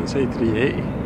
another, say 3A.